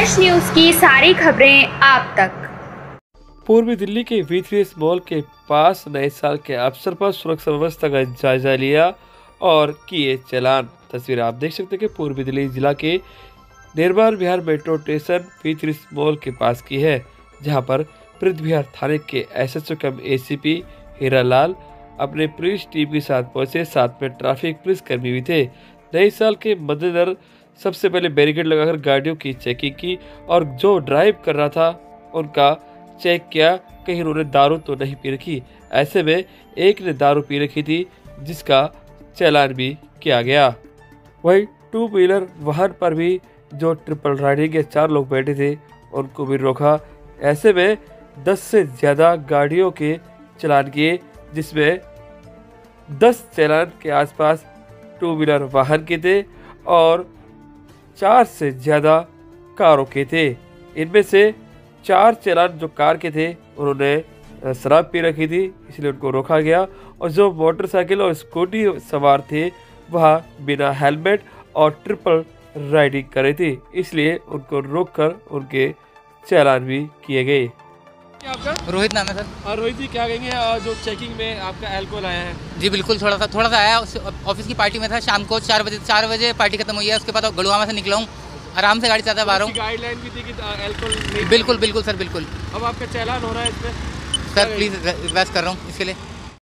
Flash news की सारी खबरें आप तक। पूर्वी दिल्ली के वी वीथरीस मॉल के पास नए साल के अवसर पर सुरक्षा व्यवस्था का जायजा लिया और किए चलान। तस्वीर आप देख सकते हैं कि पूर्वी दिल्ली जिला के Nirman Vihar metro station V V three S mall के पास की है, जहाँ पर पृथ्वीहार थाने के एसएचओ कम एसीपी हीरालाल अपने पुलिस टीम के साथ पहुँचे। साथ में ट्रैफ़िक पुलिस कर्मी भी थे। नए साल के मद्देनजर सबसे पहले बैरिकेड लगाकर गाड़ियों की चेकिंग की और जो ड्राइव कर रहा था, उनका चेक किया, कहीं उन्होंने दारू तो नहीं पी रखी। ऐसे में एक ने दारू पी रखी थी, जिसका चालान भी किया गया। वही टू व्हीलर वाहन पर भी जो ट्रिपल राइडिंग के चार लोग बैठे थे, उनको भी रोका। ऐसे में दस से ज़्यादा गाड़ियों के चलान किए, जिसमें दस चालान के आसपास टू व्हीलर वाहन के थे और चार से ज़्यादा कारों के थे। इनमें से चार चलान जो कार के थे, उन्होंने शराब पी रखी थी, इसलिए उनको रोका गया और जो मोटरसाइकिल और स्कूटी सवार थे, वह बिना हेलमेट और ट्रिपल राइडिंग करे थे, इसलिए उनको रोककर उनके चालान भी किए गए। आपका? रोहित नाम है सर। और रोहित जी क्या कहेंगे जो चेकिंग में आपका एल्कोहल आया है? जी बिल्कुल थोड़ा सा थोड़ा सा आया उस ऑफ़िस की पार्टी में था शाम को चार बजे चार बजे पार्टी खत्म हुई है उसके बाद गड़ुआमा से निकला हूँ आराम से गाड़ी चलाता बाहर हूँ। गाइडलाइन भी थी कि एल्कोहल बिल्कुल बिल्कुल सर बिल्कुल। अब आपका चालान हो रहा है इसमें सर प्लीज़ रिक्वेस्ट कर रहा हूँ इसके लिए।